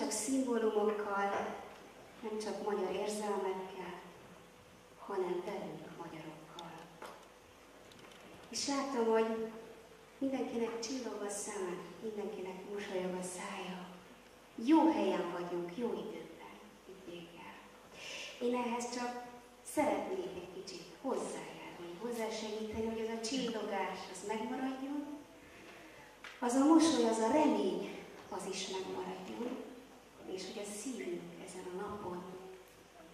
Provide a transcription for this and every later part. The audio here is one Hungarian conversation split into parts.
csak szimbólumokkal, nem csak magyar érzelmekkel, hanem velünk, magyarokkal. És láttam, hogy mindenkinek csillog a szeme, mindenkinek mosolyog a szája. Jó helyen vagyunk, jó időben, higgyék el. Én ehhez csak szeretnék egy kicsit hozzájárulni, hozzásegíteni, hogy az a csillogás az megmaradjon, az a mosoly, az a remény, az is megmaradjon, és hogy a szívünk ezen a napon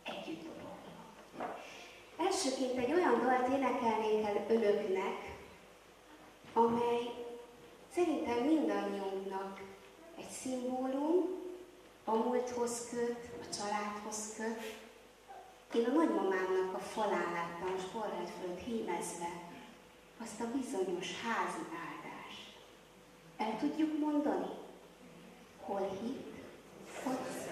együtt dobogjon. Elsőként egy olyan dalt énekelnék el önöknek, amely szerintem mindannyiunknak egy szimbólum, a múlthoz köt, a családhoz köt. Én a nagymamámnak a falán láttam a sporrád fölött hímezve azt a bizonyos házi áldást. El tudjuk mondani? Hol hit, hogy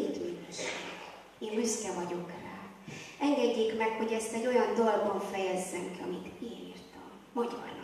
végigvisz. Én büszke vagyok rá. Engedjék meg, hogy ezt egy olyan dolgon fejezzem ki, amit én írtam, magyar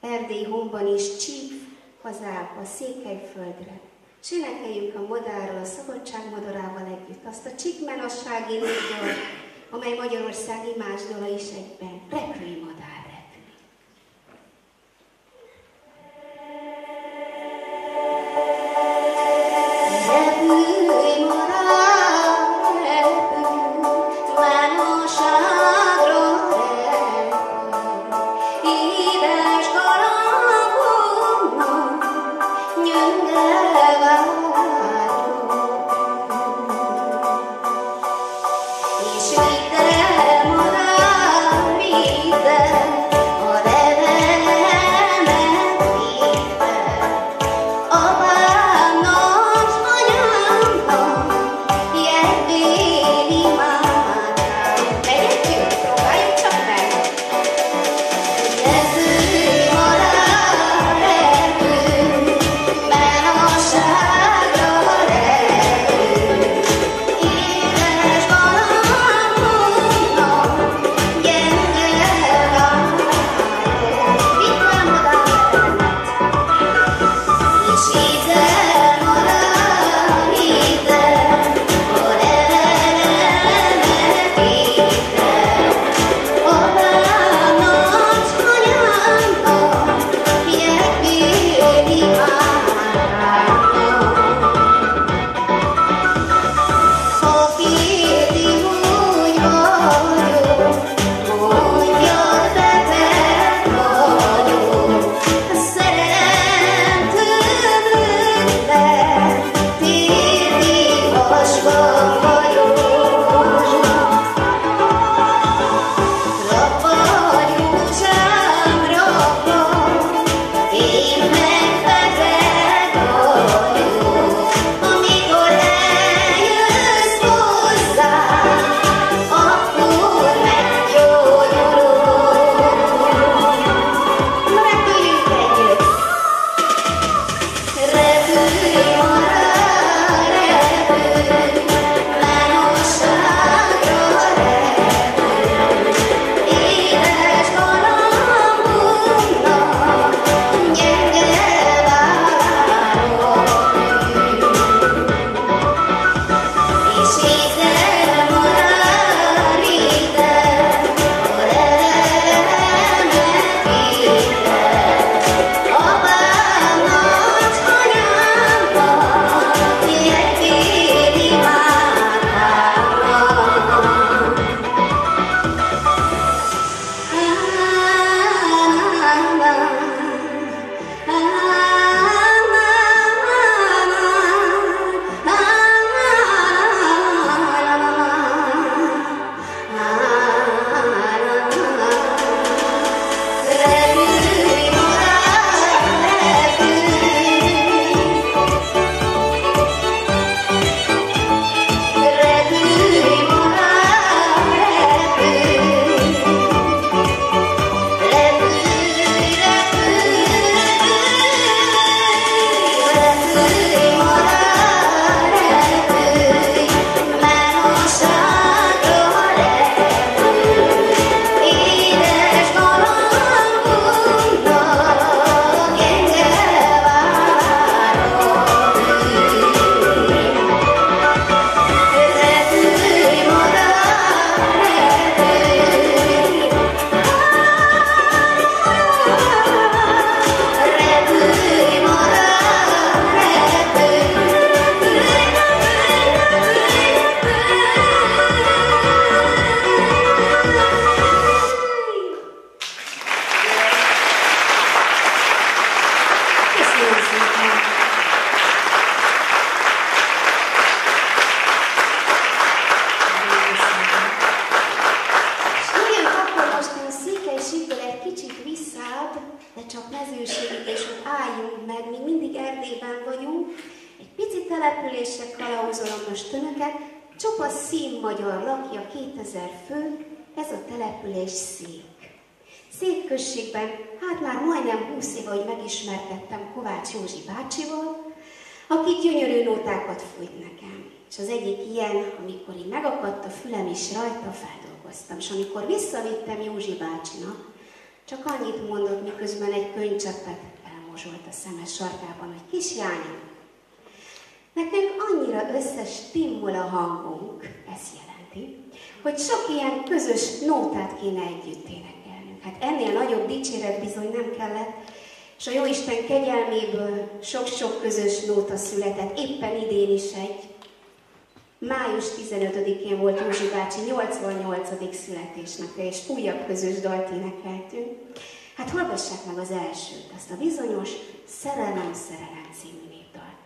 Erdély homban is csíp hazába, Székelyföldre. És énekeljük a modárral, a szabadság modorával együtt, azt a csíkmenassági népdalt, amely Magyarország imásdala is egyben, repülj Shake. Így megakadt a fülem is rajta, feldolgoztam. És amikor visszavittem Józsi bácsinak, csak annyit mondott, miközben egy könycseppet elmozsolt a szemes sarkában, hogy kisjányom, nekünk annyira összes timmul a hangunk, ez jelenti, hogy sok ilyen közös nótát kéne együtt énekelnünk. Hát ennél nagyobb dicséret bizony nem kellett, és a Jóisten kegyelméből sok-sok közös nóta született, éppen idén is egy. Május 15-én volt Józsi bácsi 88. születésnapja, és újabb közös dalt énekeltünk. Hát hallgassák meg az elsőt, azt a bizonyos Szerelem, Szerelem című népdalt.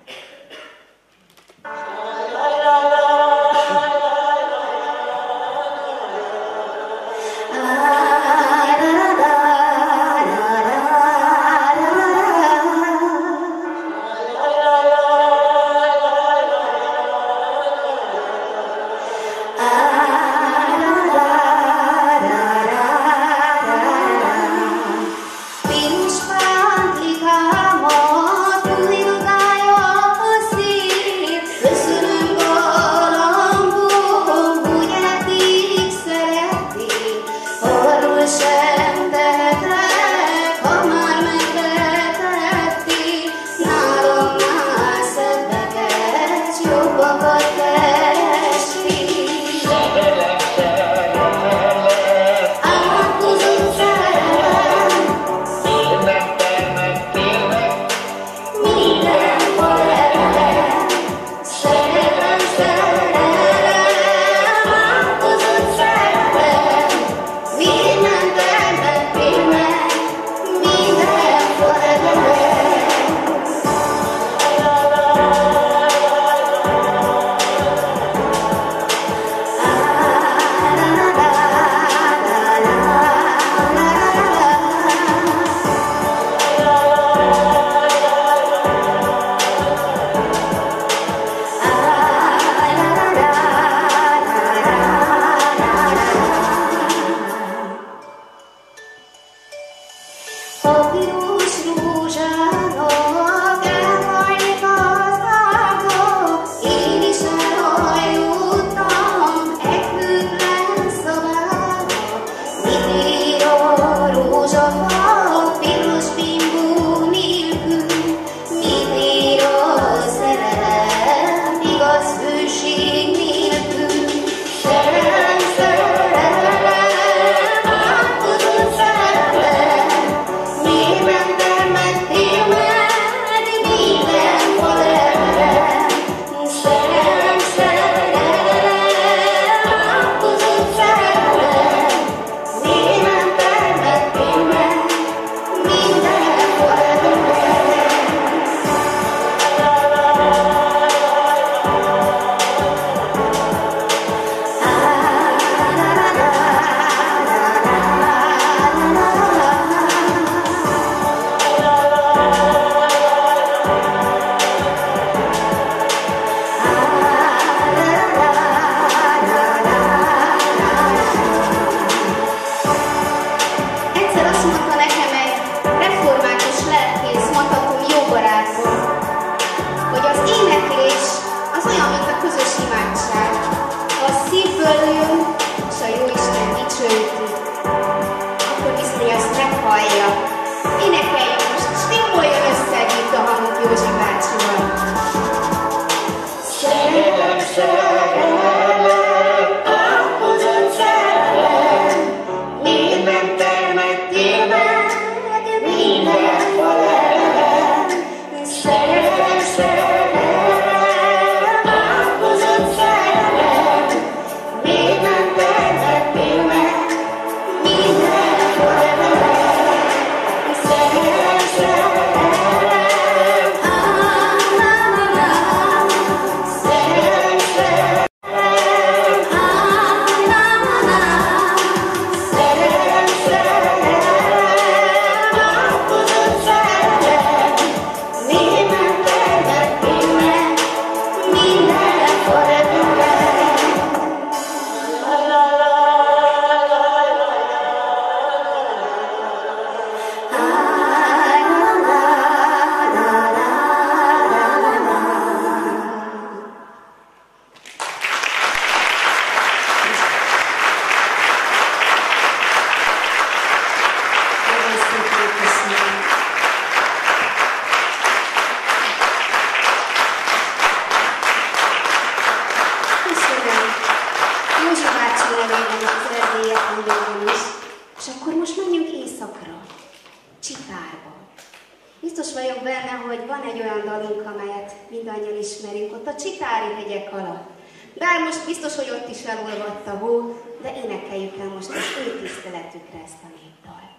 Mindannyian ismerünk, ott a Csitári hegyek alatt. Bár most biztos, hogy ott is elolvadt a hó, de énekeljük el most az ő tiszteletükre ezt a magyar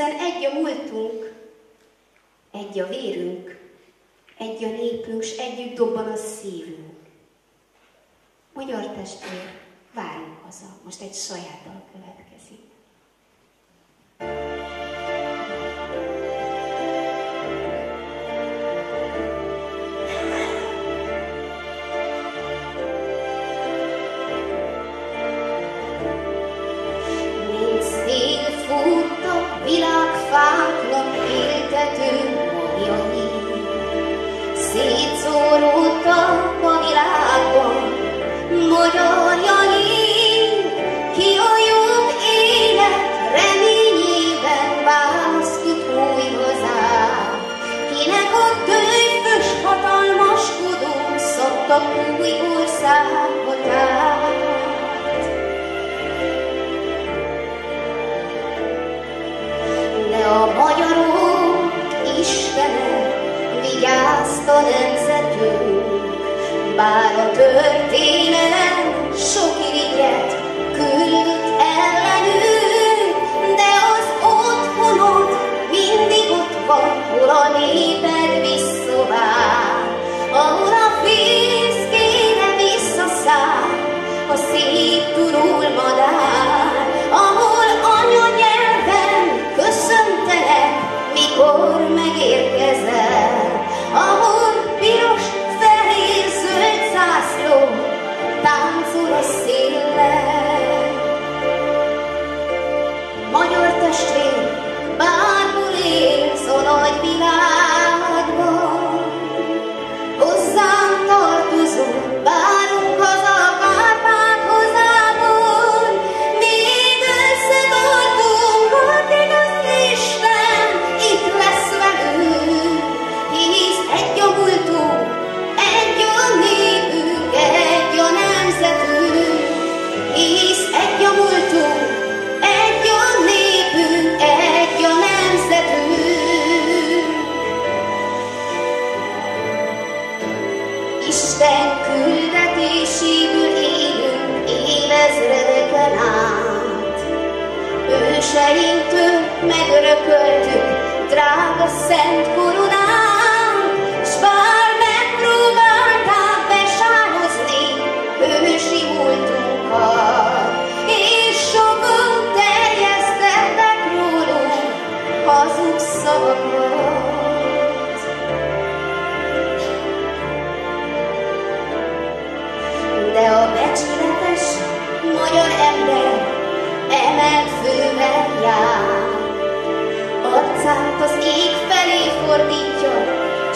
hiszen egy a múltunk, egy a vérünk, egy a népünk, s együtt dobban a szívünk. Magyar testvér, várunk haza, most egy saját dal követ. megörököltük, drága szent koronám, s bár megpróbáltál besáhozni hősi múltunkat, és sokan terjesztettek rólunk hazug szavakat. De a becsületes magyar ember emelt fővel jár, ég felé fordítja,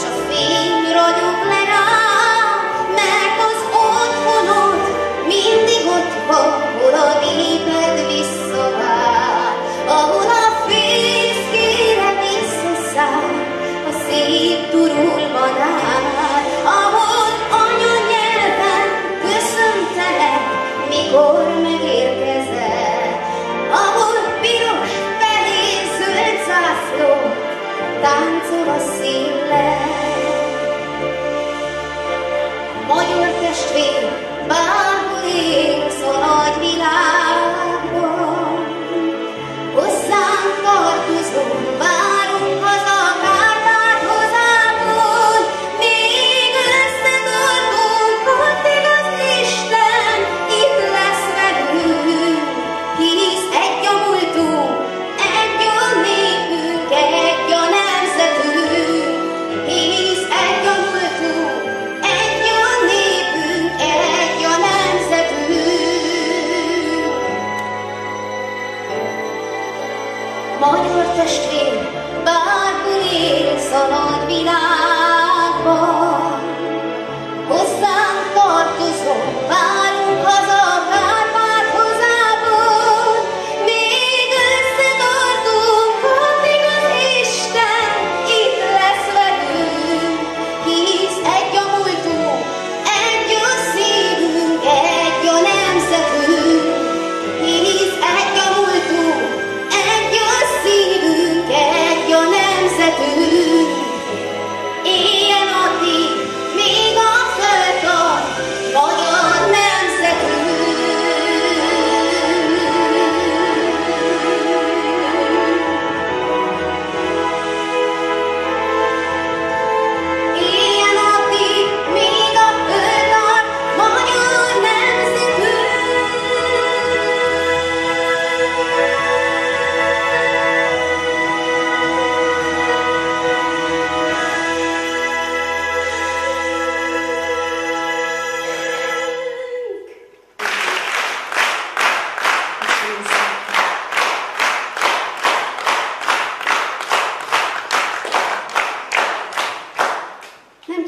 s a fény ragyog le rá, mert az otthonod mindig ott van, hol a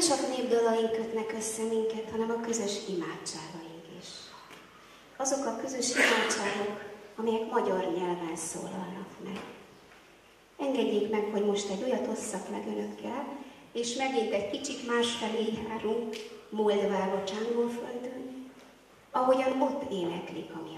csak népdalaink kötnek össze minket, hanem a közös imádságaink is. Azok a közös imádságok, amelyek magyar nyelven szólalnak meg. Engedjék meg, hogy most egy olyat osszak meg önökkel, és megint egy kicsit másfelé járunk, Moldovába Csángóföldön, ahogyan ott éneklik a mi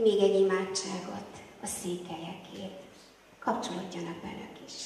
még egy imádságot a székelyekért. Kapcsolódjanak be önök is.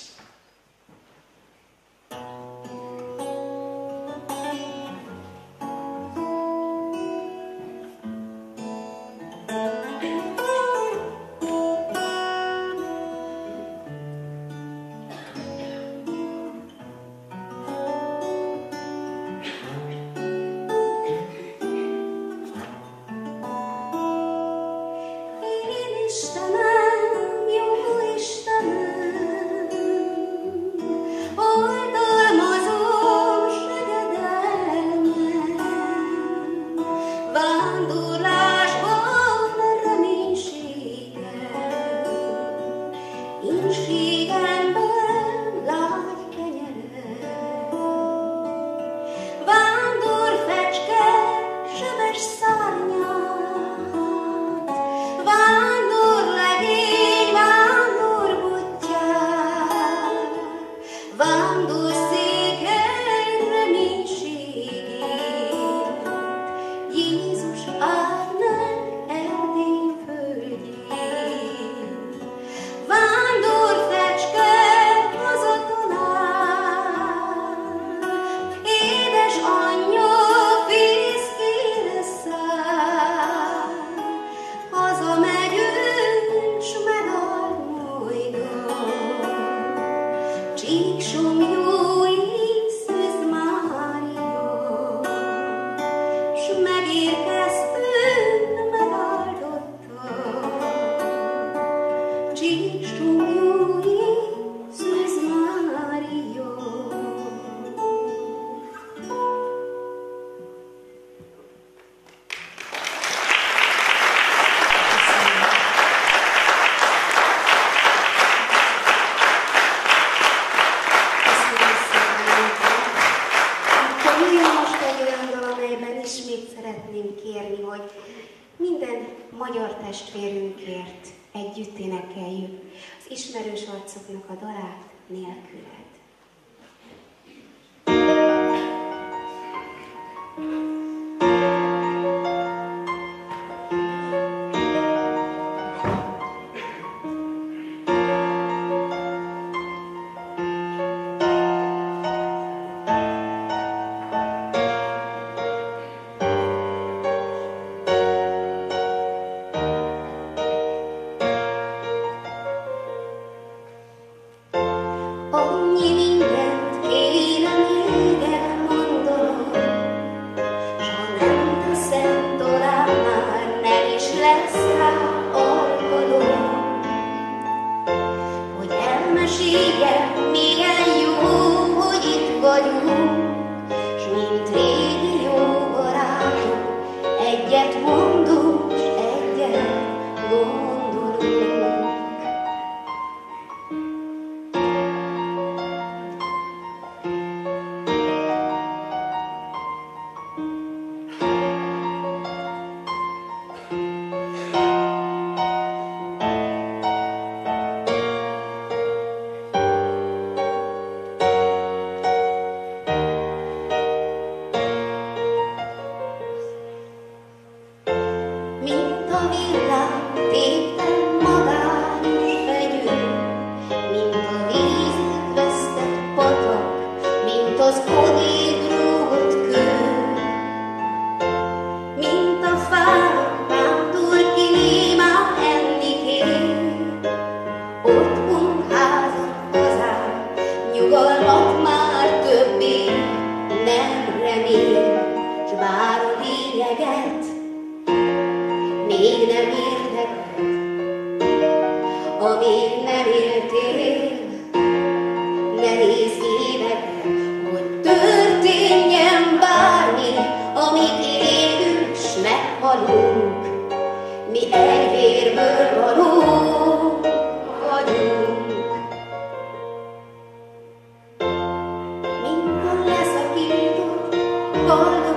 Yeah. gonna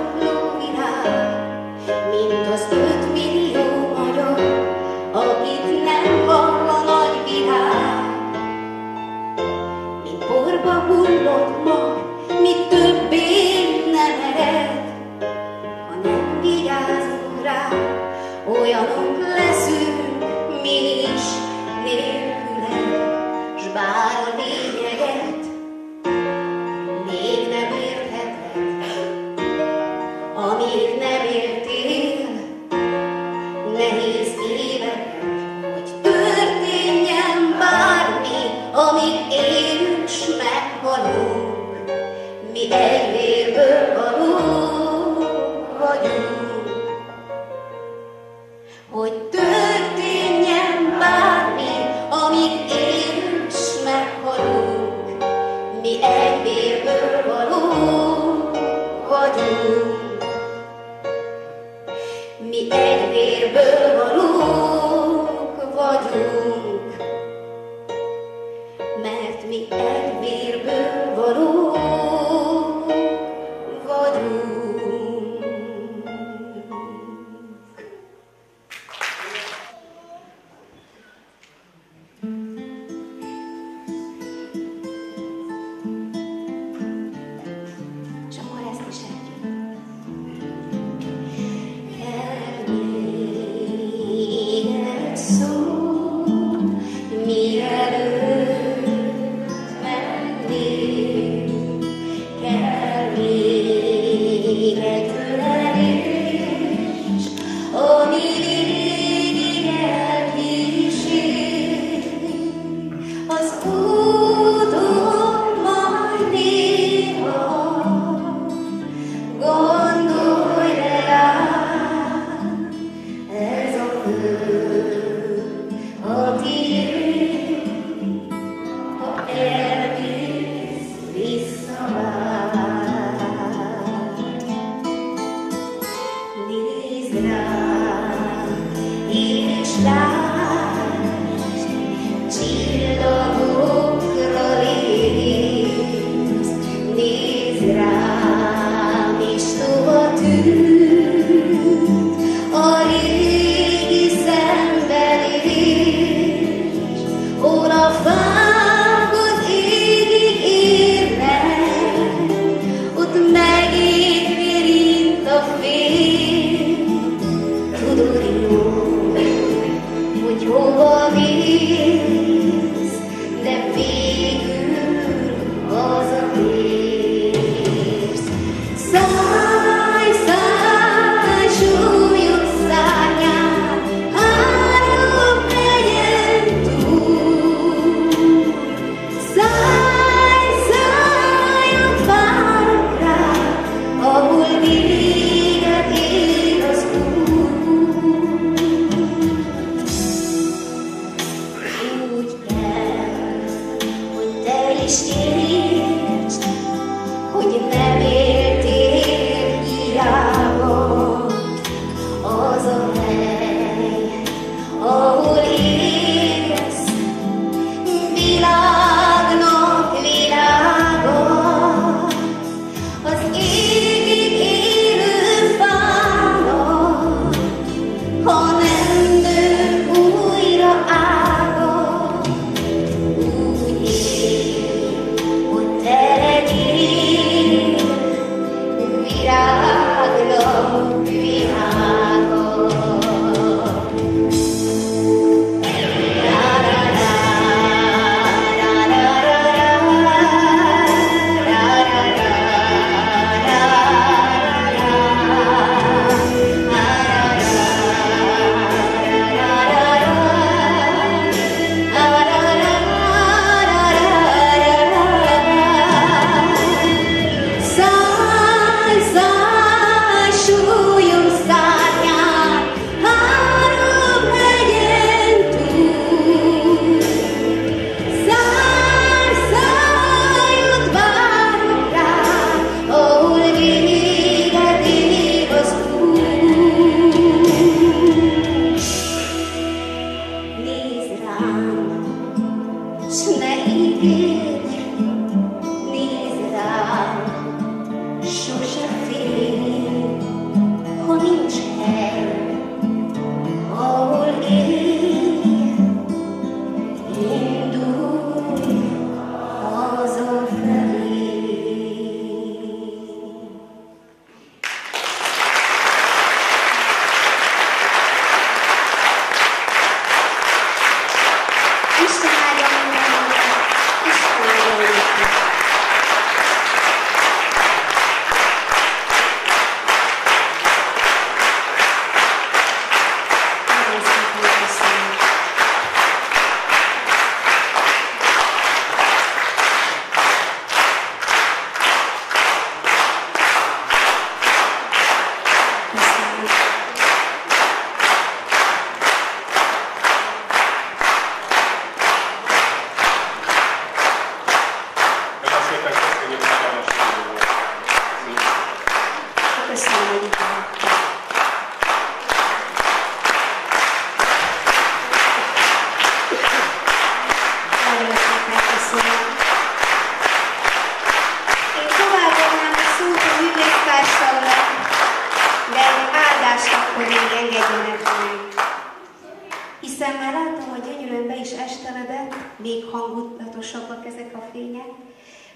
hiszen már láttam, hogy gyönyörűen be is esteledett, még hangulatosabbak ezek a fények.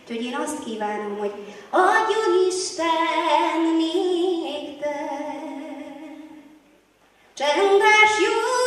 Úgyhogy én azt kívánom, hogy adjon Isten még te, csendes jó